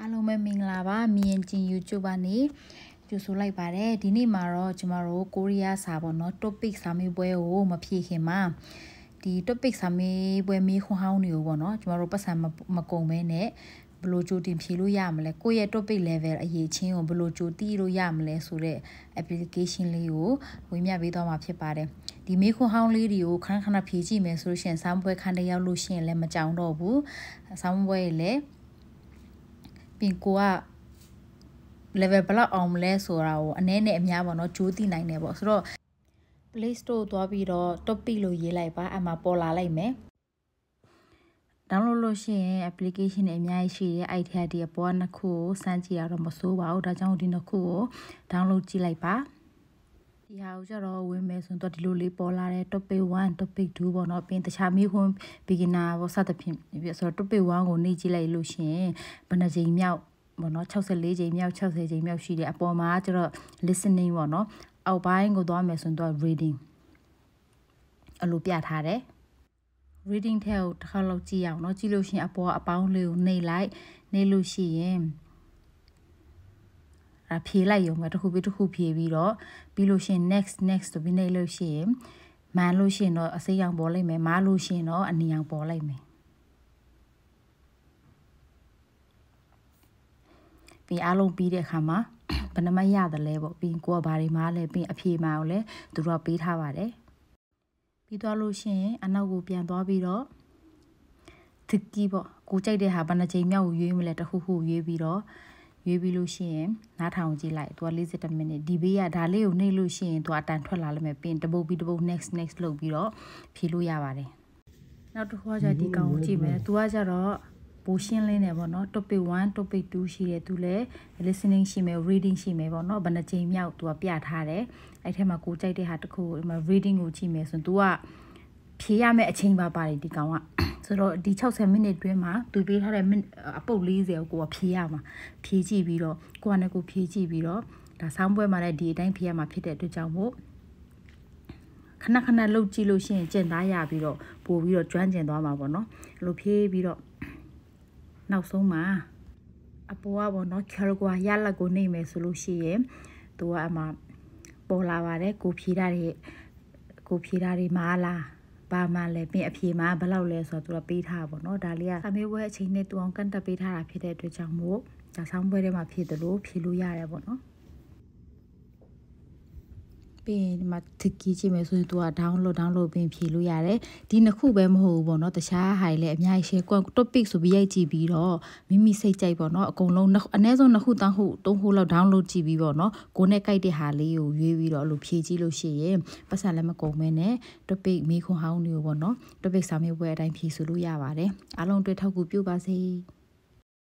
အားလုံးပဲမင်္ဂလာပါမြင်ကျင် YouTube ကနေကြိုဆိုလိုက်ပါတယ်ဒီနေ့မှာတော့ကျမတို့ကိုရီးယားစာပေါ့နော် topic စာမေးပွဲကိုမဖြေခင်မှာဒီ topic စာမေးပွဲမေးခွန်းဟောင်းတွေကိုပေါ့နော်ကျမတို့ပတ်စံမကုန်မဲနဲ့ဘယ်လိုကြိုတင်ဖြေလို့ရမလဲကိုယ့်ရဲ့ topic level အရေးချင်းကိုဘယ်လိုကြိုတီးလို့ရမလဲဆိုတဲ့ application လေးကိုဝင်မြပေးသွားမှာဖြစ်ပါတယ်ဒီမေးခွန်းဟောင်းလေးတွေကိုခဏခဏဖြေကြည့်မယ်ဆိုလို့ရှိရင်ဆောင်းပွဲခန်းတရောက်လို့ရှိရင်လည်းမကြောင်တော့ဘူးဆောင်းပွဲရဲ့လည်း ပြင်ကိုက level ဘယ်လောက်အောင်မလဲဆိုတာကိုအနည်းနဲ့အများပေါ့နော်ကြိုးသိနိုင်တယ်ပေါ့ဆိုတော့ Play Store သွားပြီးတော့ topic လို့ရေးလိုက်ပါအမှပေါ်လာလိုက်မယ် download လို့ရှိရင် application တွေအများကြီးရှိတယ်အဲ့ထက်ဒီအပေါ်နှစ်ခုကိုစမ်းကြည့်ရတော့မစိုးပါဘူးဒါကြောင့်ဒီနှစ်ခုကို download ကြည့်လိုက်ပါ ဒီဟာကိုကျတော့ဝင်မယ်ဆိုတော့ဒီလိုလေးပေါ်လာတဲ့ topic 1 topic 2ပေါ့နော်ပြီးတခြားမိခွန်း beginner ပေါ့စသဖြင့်ပြဆိုတော့ topic 1ကိုနေကြည့်လိုက်လို့ရှင်ဘယ်နှကြိမ်မြောက်ပေါ့နော်64ကြိမ်မြောက်60ကြိမ်မြောက်ရှိတယ်အပေါ်မှာကျတော့ listening ပေါ့နော်အောက်ပိုင်းကိုသွားမယ်ဆိုတော့ reading အလိုပြထားတယ် reading ထဲကိုတစ်ခါလောက်ကြည့်အောင်เนาะကြည့်လို့ရှိရင်အပေါ်အပေါင်းလေးကိုနှိပ်လိုက်နှိပ်လို့ရှိရင် အဖြေလိုက်ရုံပဲတစ်ခုပြီးတစ်ခုဖြေပြီးတော့ပြီးလို့ရှိရင် next next ဆိုပြီးနှိပ်လို့ရှိရင်မှန်လို့ရှိရင်တော့အစိမ်းရောင်ပေါ်လိုက်မယ်မားလို့ရှိရင်တော့အနီရောင်ပေါ်လိုက်မယ်ပြီးအားလုံးပြီးတဲ့အခါမှာဘယ်နှမရတယ်လဲပေါ့ပြီးကိုကဘာတွေမားလဲပြီးအဖြေမာကိုလည်းသူတို့ကပေးထားပါတယ်ပြီးသွားလို့ရှိရင်အနောက်ကိုပြန်သွားပြီးတော့တစ်ကီးပေါ့ကိုကြိုက်တဲ့ဟာဘယ်နှချိန်မြောက်ကိုရွေးမလဲတခုခုရွေးပြီးတော့ ရွေးပြီးလို့ရှိရင်နားထောင်ကြည့်လိုက်သူက40မိနစ်ဒီဘေးကဒါလေးကိုနှိပ်လို့ရှိရင်သူအတန်ထွက်လာလိမ့်မယ်ပြင်တပုတ်ပြီးတပုတ် next next လုပ်ပြီးတော့ဖြေလို့ရပါတယ်နောက်တစ်ခုကကြဒီကောင်ကိုကြည့်မယ်သူကကြတော့ပိုရှင်းလင်းတယ်ပေါ့နော် topic 1 topic 2ရှိတယ်သူလည်း listening ရှိမယ် reading ရှိမယ်ပေါ့နော်ဘယ်နှချိန်မြောက်သူကပြထားတယ်အဲ့ထဲမှာကိုကြိုက်တဲ့ဟာတစ်ခုဒီမှာ reading ကိုကြည့်မယ်ဆိုရင် तू က ဖြေရမယ့်အချိန်ပါပါတယ်ဒီကောင်ကဆိုတော့ဒီ60မိနစ်တွင်းမှာသူပေးထားတဲ့အပုတ်40ကိုကိုကဖြေရမှာဖြေကြည့်ပြီးတော့ကိုကလည်းကိုဖြေကြည့်ပြီးတော့ဒါဆောင်းပွဲမှာလည်းဒီအတိုင်းဖြေရမှာဖြစ်တဲ့အတွက်ကြောင့်မို့ခဏခဏလှုပ်ကြည့်လို့ရှိရင်ကျင့်သားရပြီးတော့ပို့ပြီးတော့ကျွမ်းကျင်သွားမှာပေါ့နော်အဲ့လိုဖြေးပြီးတော့နောက်ဆုံးမှာအပေါ်ကပေါ့နော်ချယ်ကွာရလက်ကိုနေမယ်ဆိုလို့ရှိရင်သူကအမှပေါ်လာပါတယ်ကိုဖြေတာတွေကိုဖြေတာတွေမားလား ဘာမှလည်းပြင်အဖြေမှာဘယ်လောက်လဲဆိုတော့သူကပေးထားပါတော့ဒါလေးကဆမေးပွဲအချိန်နဲ့တူအောင်ကန့်တက်ပေးထားတာဖြစ်တဲ့အတွက်ကြောင့်မို့ဒါဆောင်းပွဲထဲမှာဖြည့်တယ်လို့ဖြည့်လို့ရတယ်ပေါ့နော် ပြီးရင်ဒီမှာတစ်ကီးကြည့်မယ်ဆိုရင်သူက download download ပြင်ဖြေလို့ရတယ်ဒီနှစ်ခုပဲမဟုတ်ဘူးပေါ့နော်တခြားဟာတွေလည်းအများကြီး share topic ဆိုပြီးရိုက်ကြည့်ပြီးတော့မိမိစိတ်ကြိုက်ပေါ့နော်အကုန်လုံးအနည်းဆုံးနှစ်ခုတောင်းခုသုံးခုလောက် download ကြည့်ပြီးပေါ့နော်ကိုနဲ့ကြိုက်တဲ့ဟာလေးကိုရွေးပြီးတော့အဲ့လိုဖြေကြည့်လို့ရှိရင်ပတ်စံလည်းမကုန်မဲနဲ့ topic မေးခွန်းဟောင်းတွေကိုပေါ့နော် topic စာမေးပွဲအတိုင်းဖြေဆိုလို့ရပါတယ်အားလုံးတွေ့ထောက်ကူပြုပါစေ